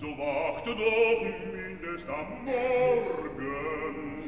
so wacht doch mindest am Morgen.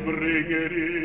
Bringen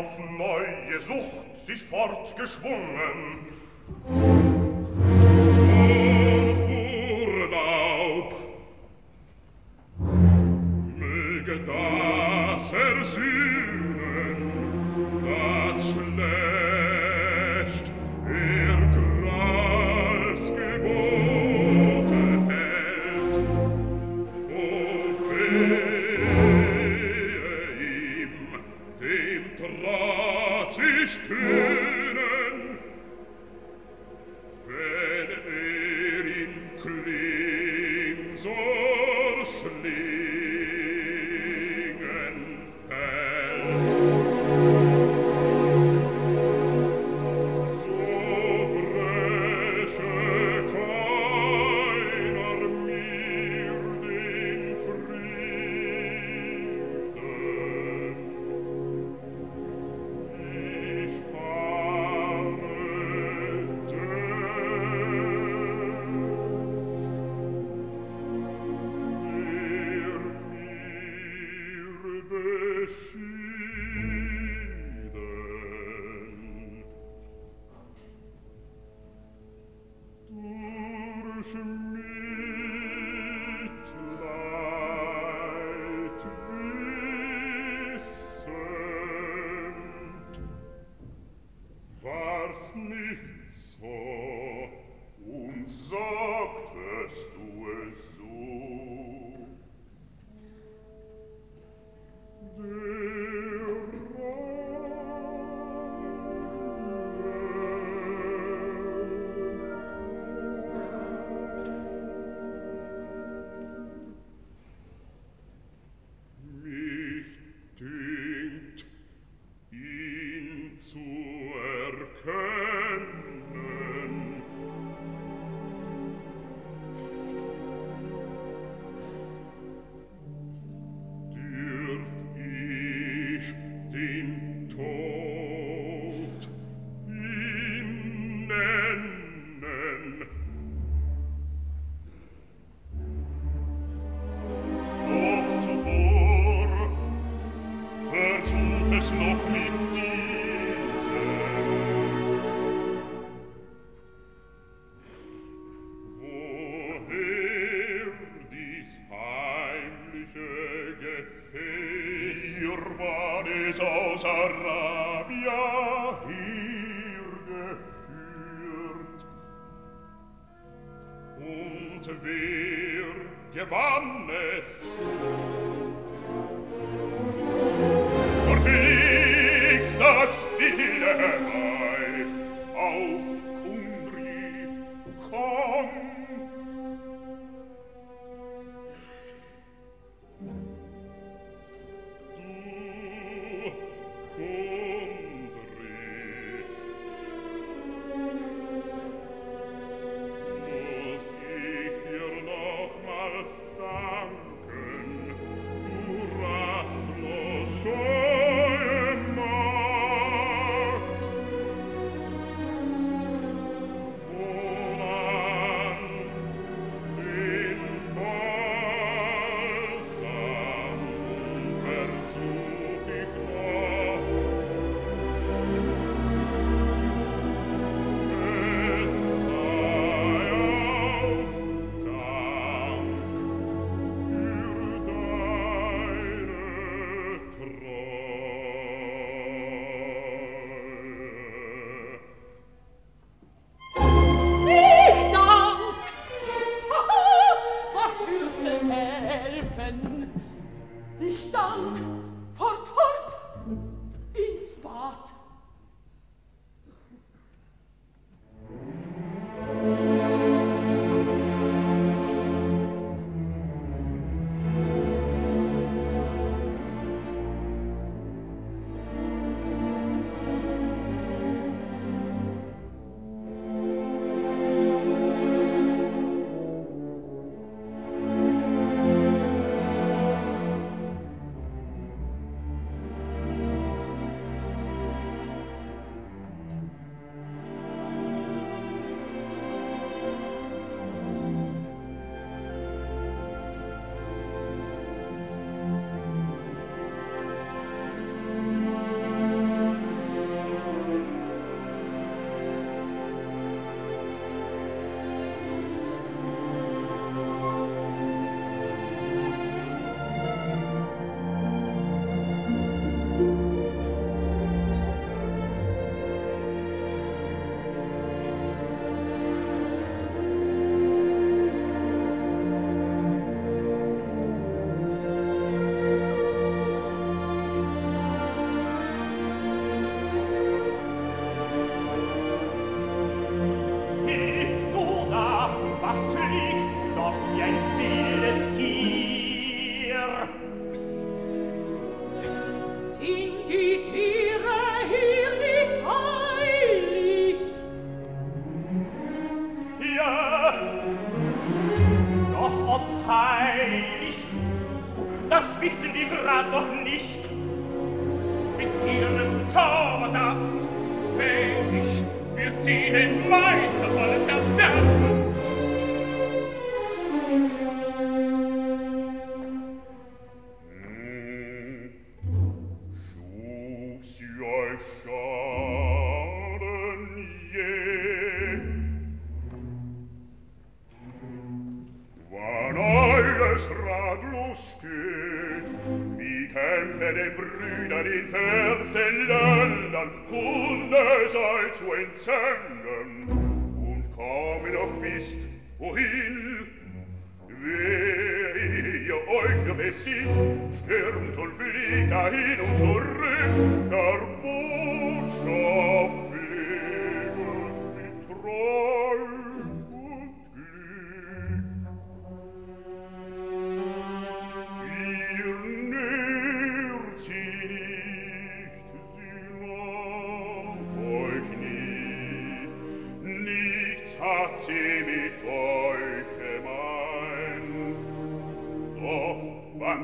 auf neue Sucht sich fortgeschwungen.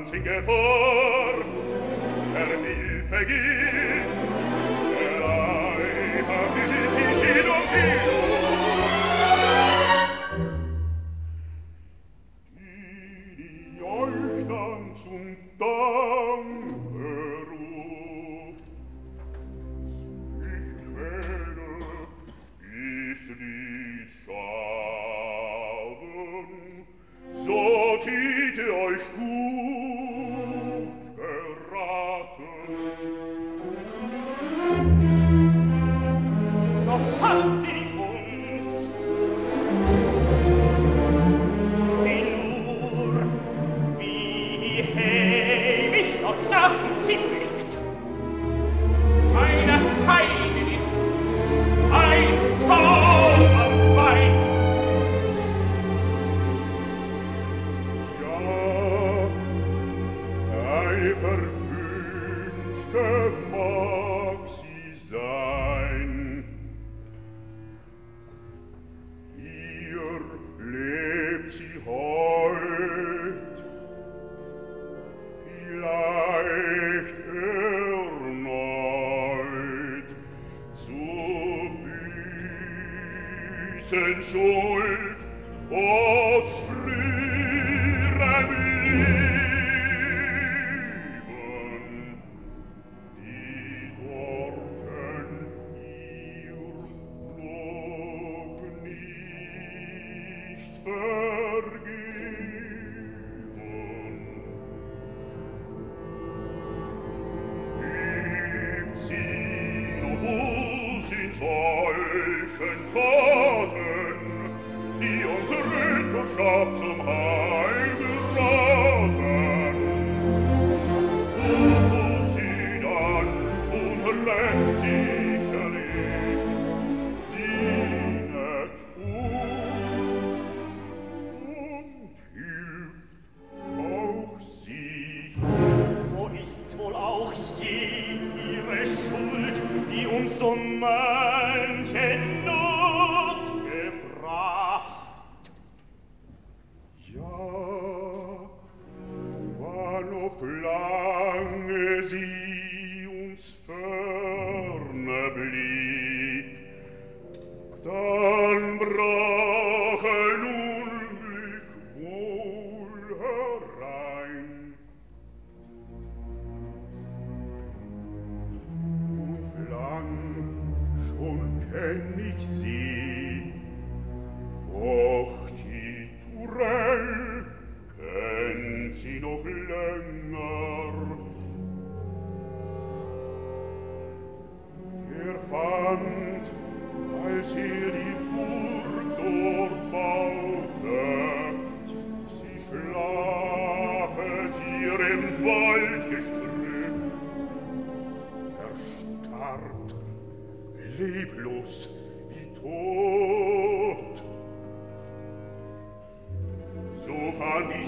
ranzige vor, er hilfe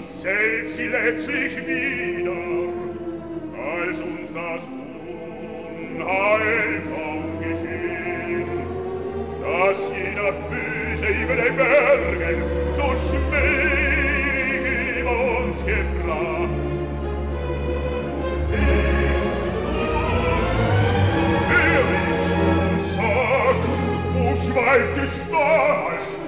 uns selbst sie letztlich wieder, als uns das Unheil kaum geschehen, dass jener Böse über den Bergen so schmählich über uns gebracht. Schweift es da? Als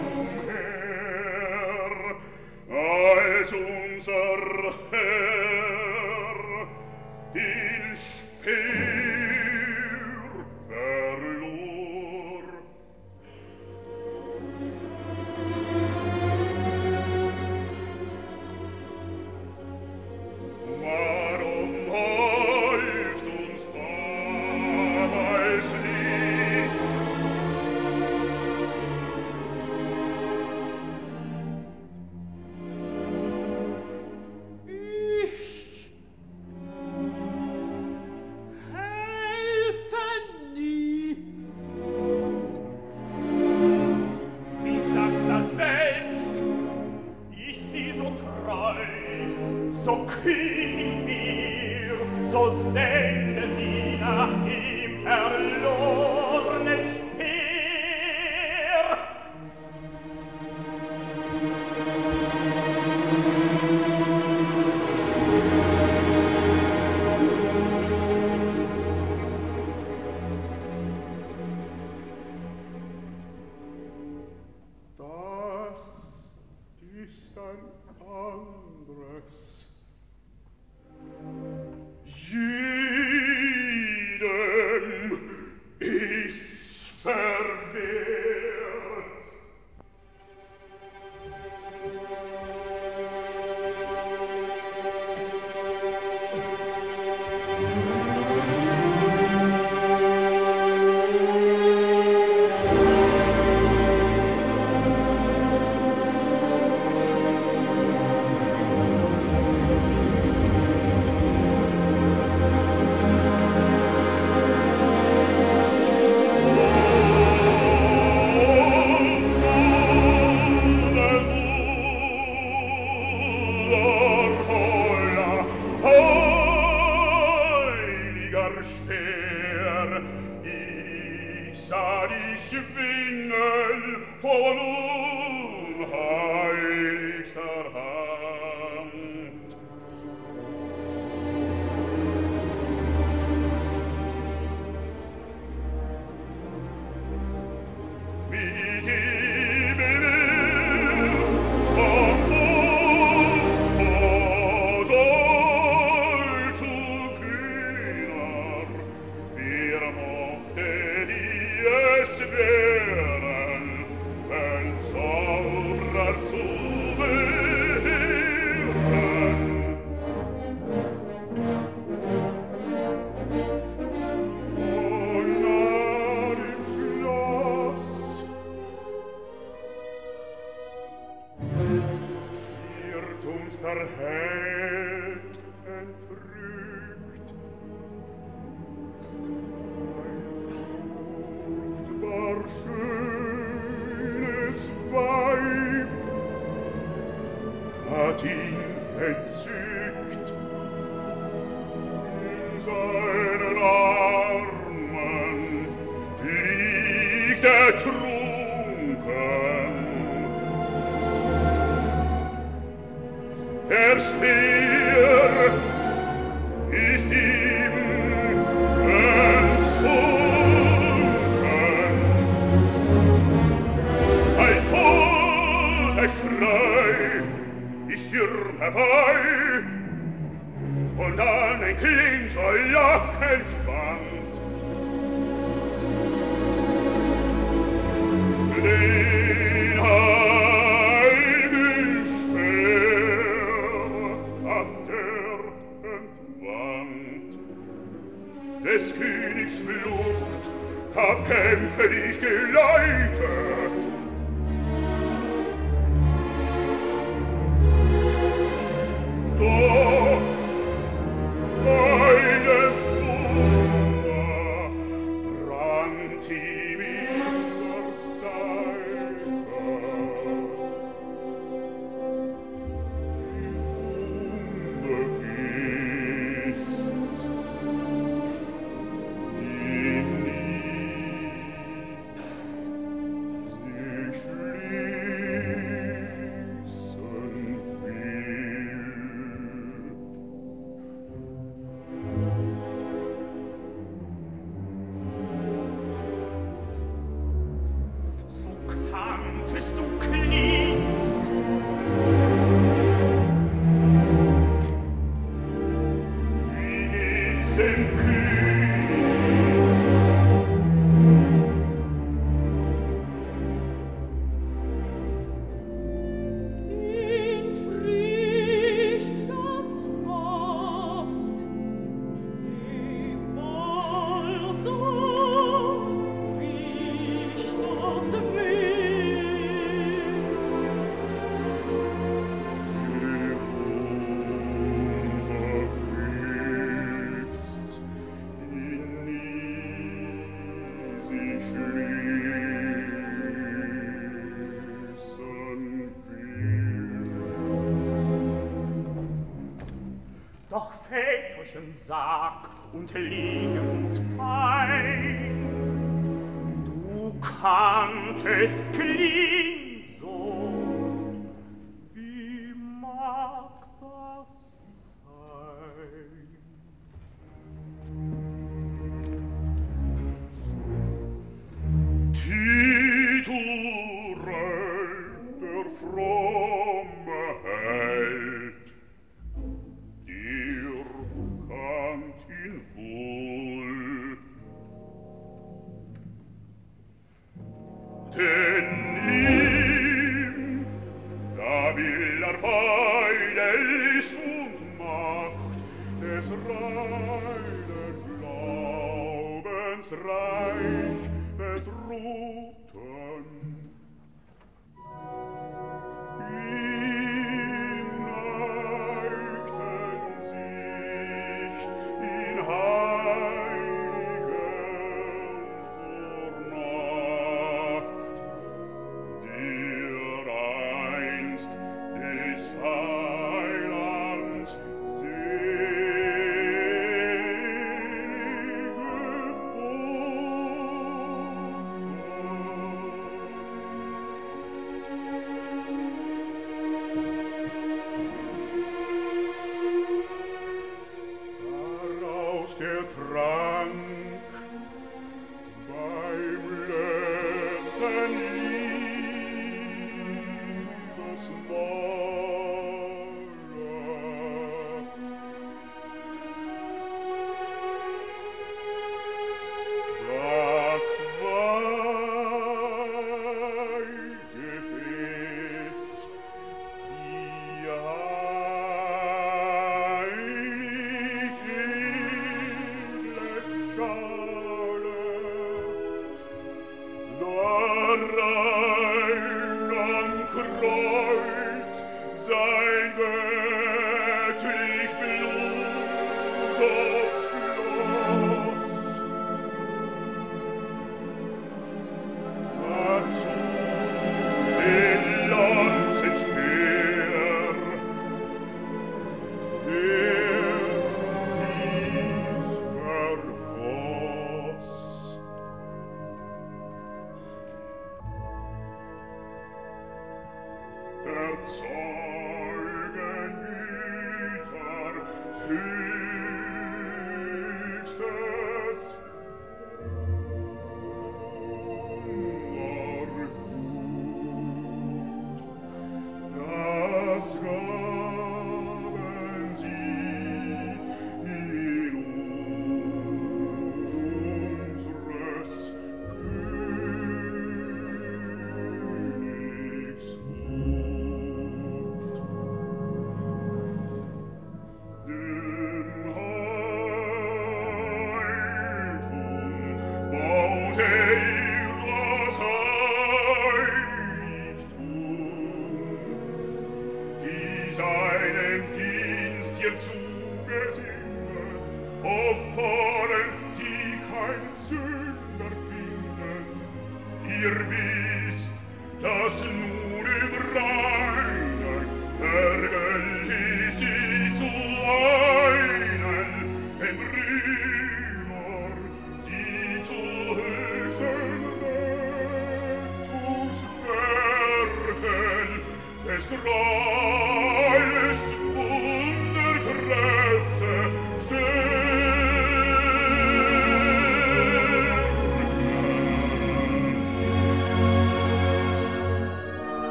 dir entzückt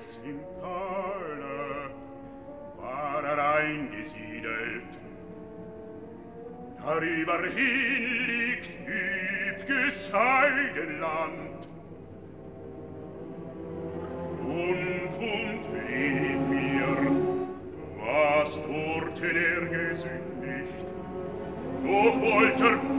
Schweiz im Tale war er eingesiedelt. Darüber hin liegt übges Heidenland. Und und in mir, was durften er gesündigt, doch wollt er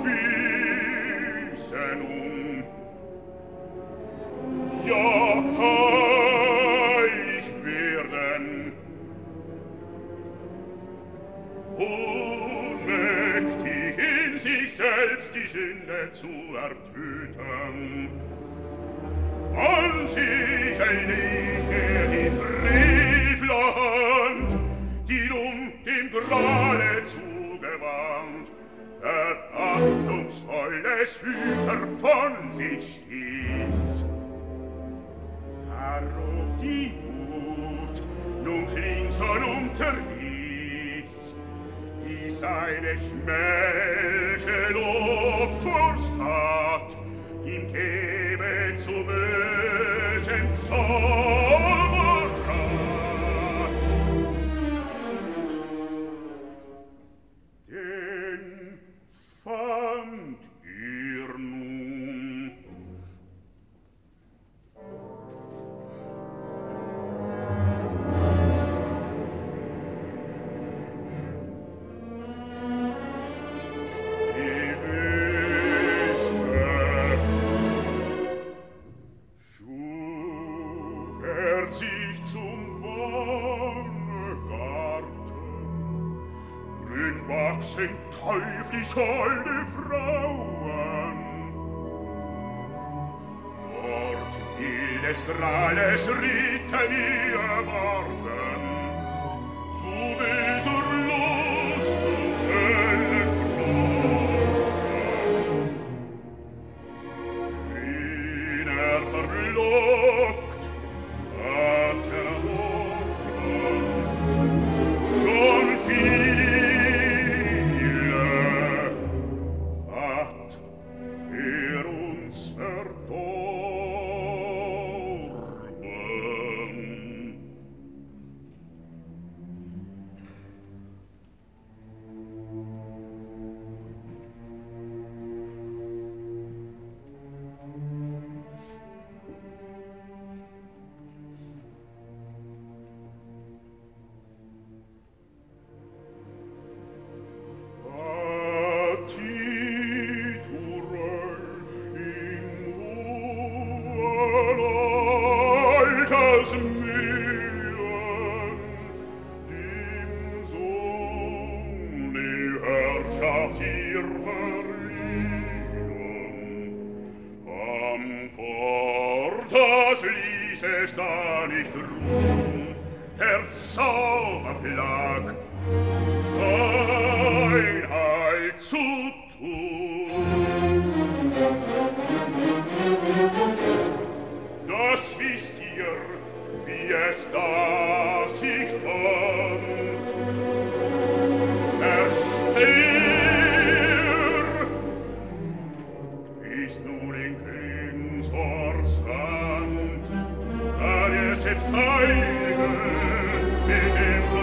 Sünde zu ertöten. Und sie verlegte die Frevelhand, die um dem Grale zugewandt, der achtungsvolles Hüter von sich stieß. Er Darob die Wut, nun klingt schon unterwies, die seine Schmelche lohnt, heilige, in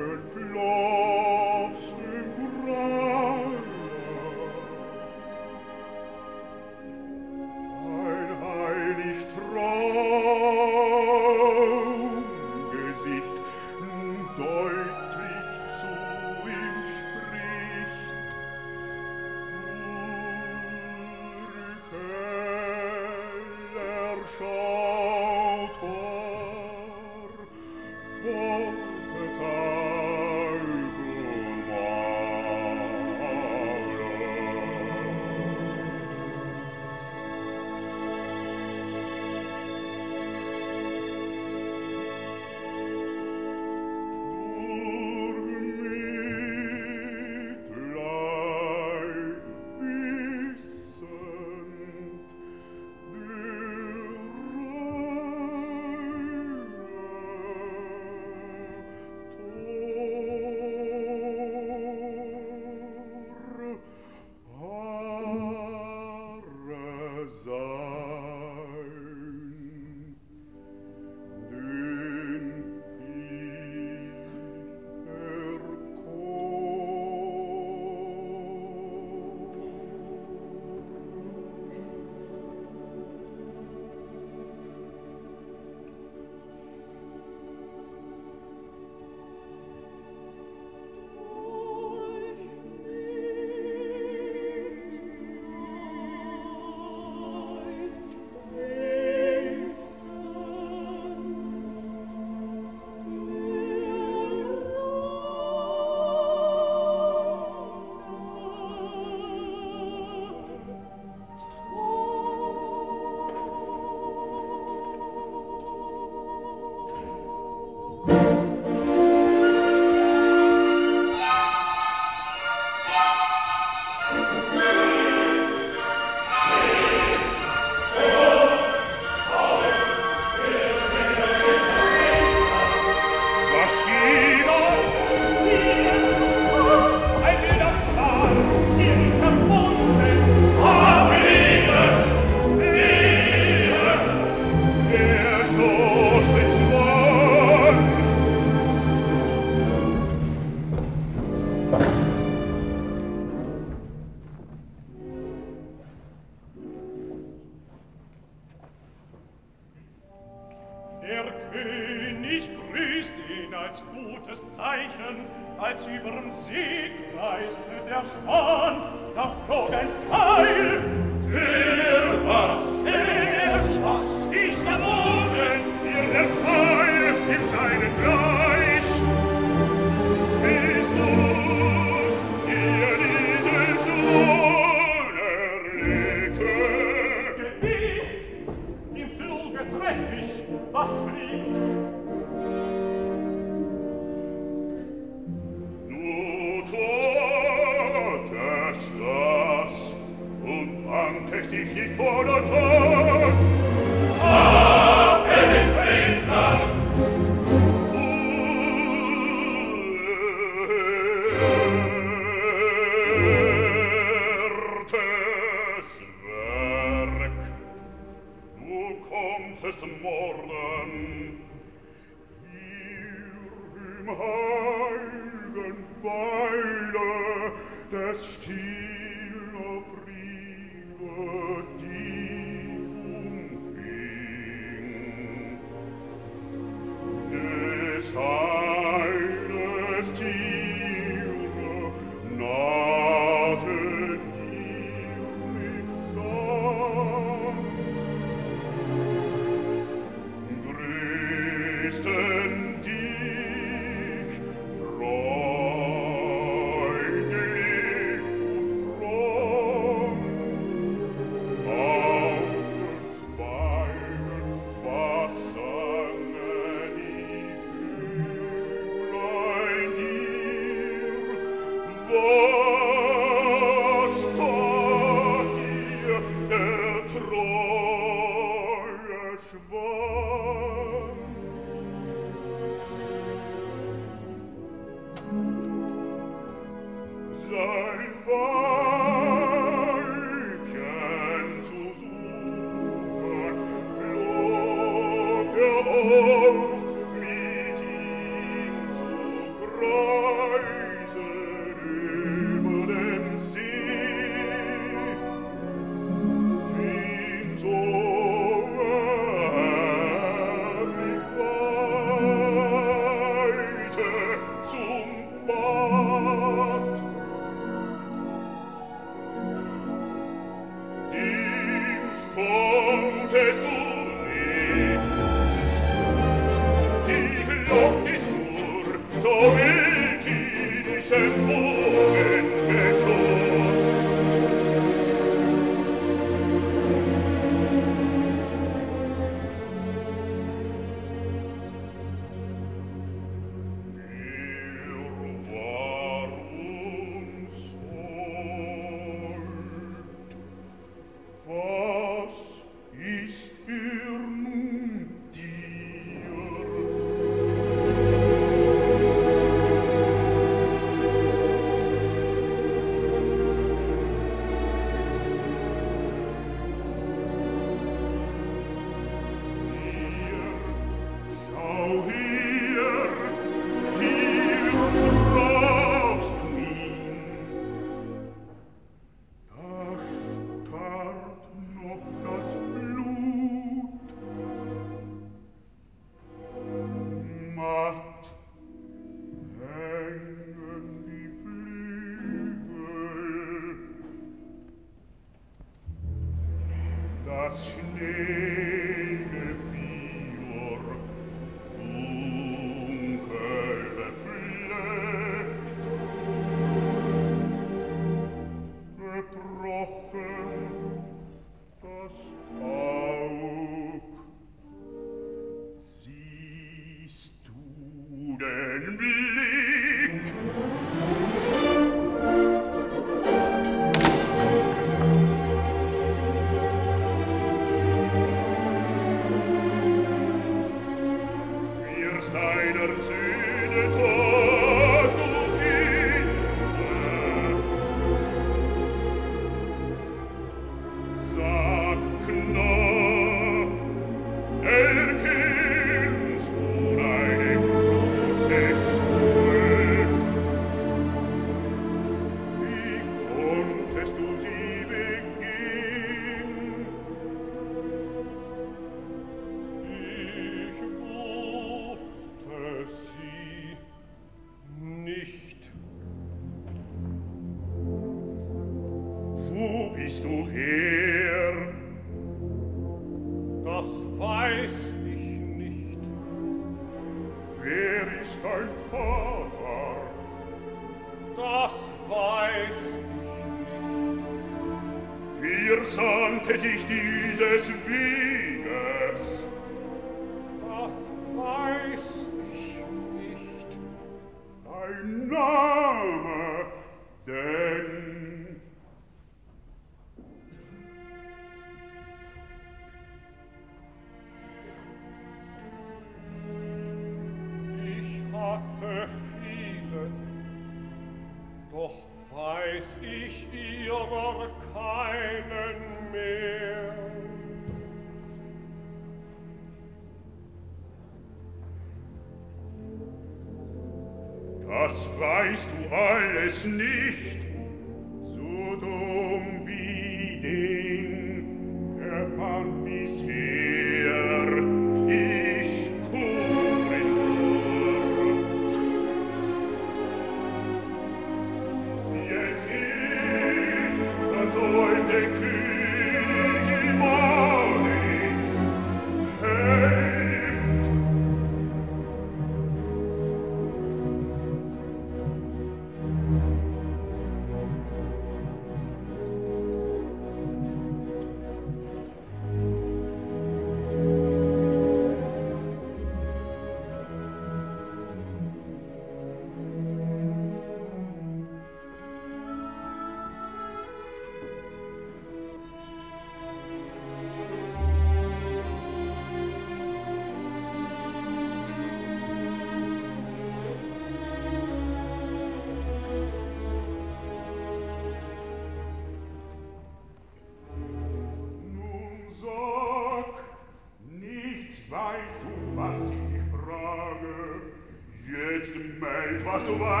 to one.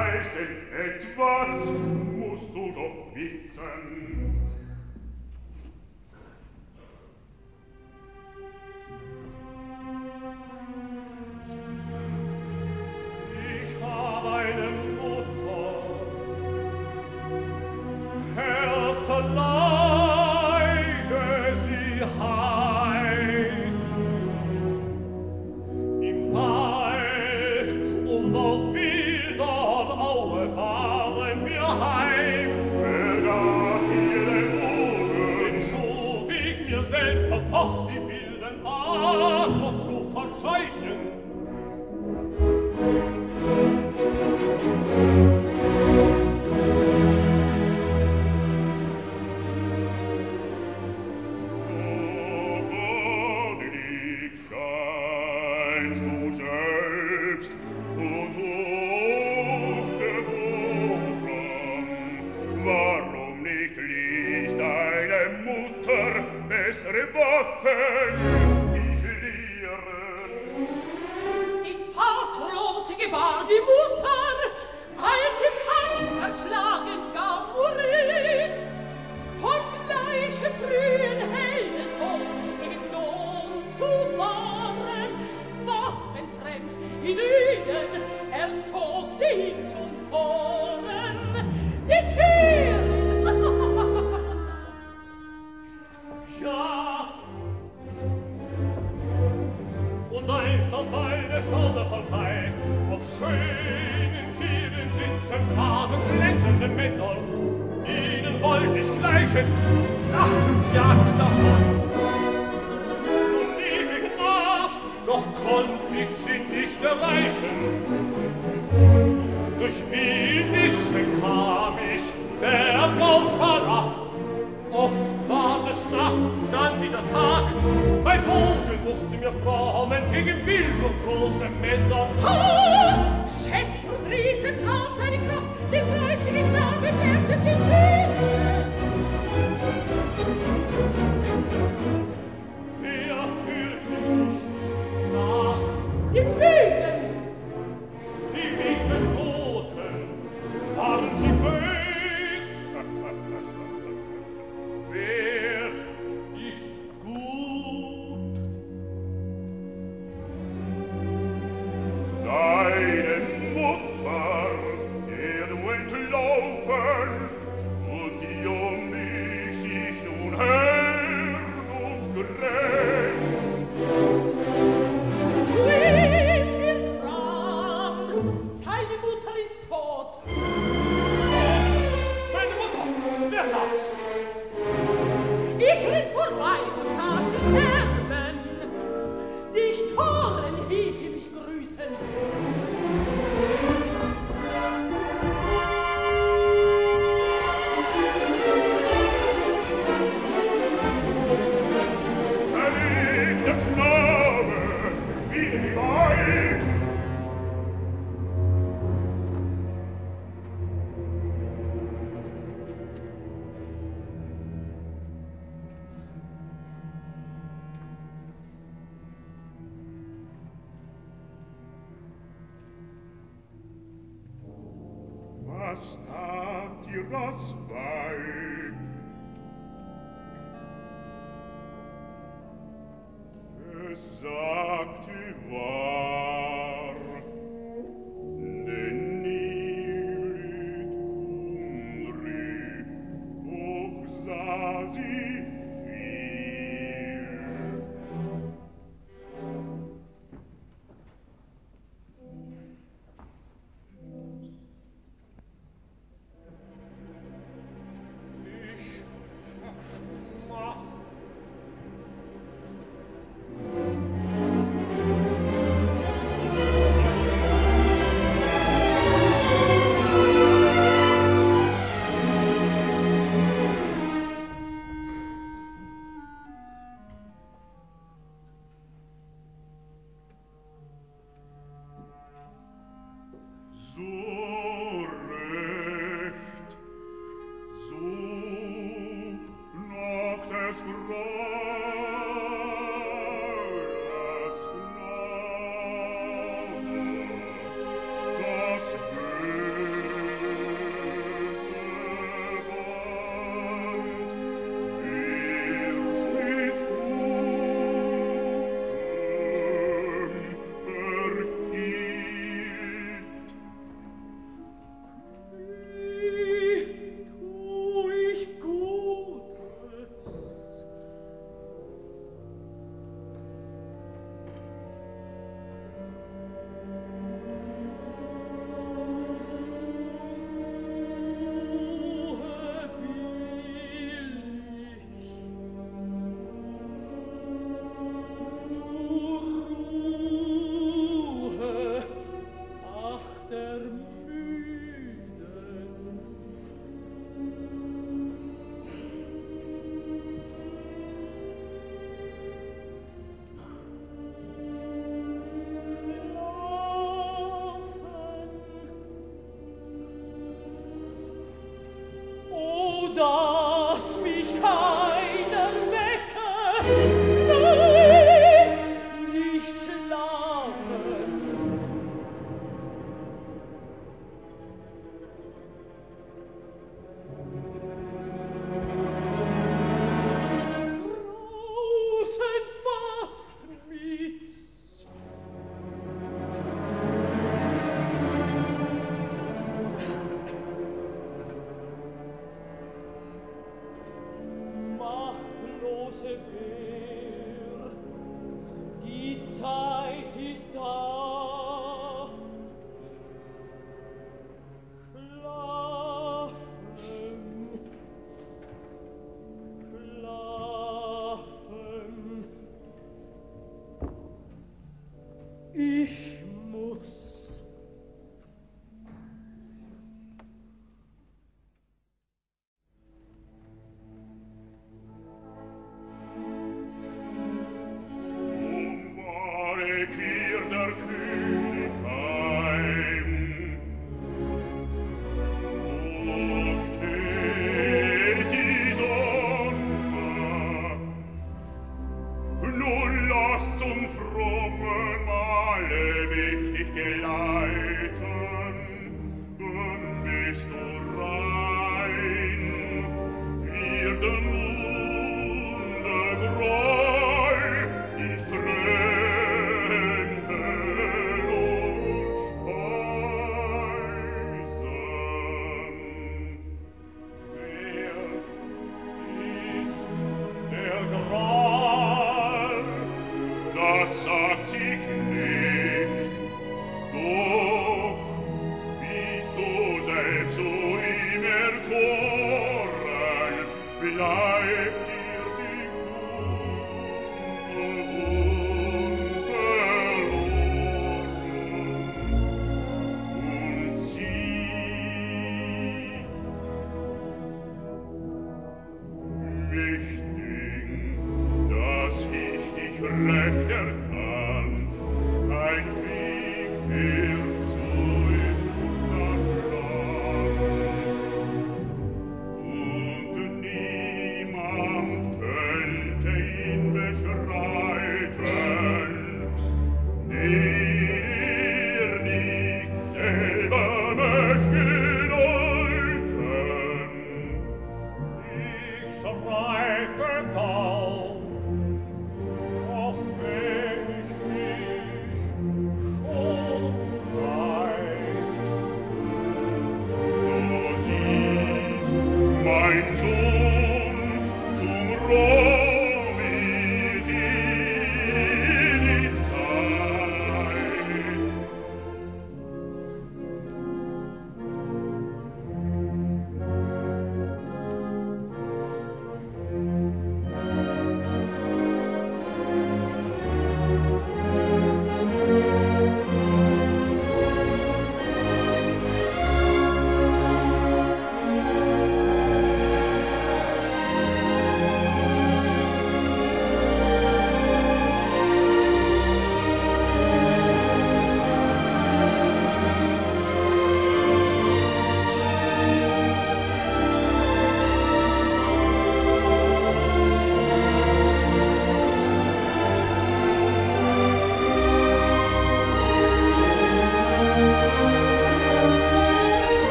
Ich ritt vorbei und sah sie stehen.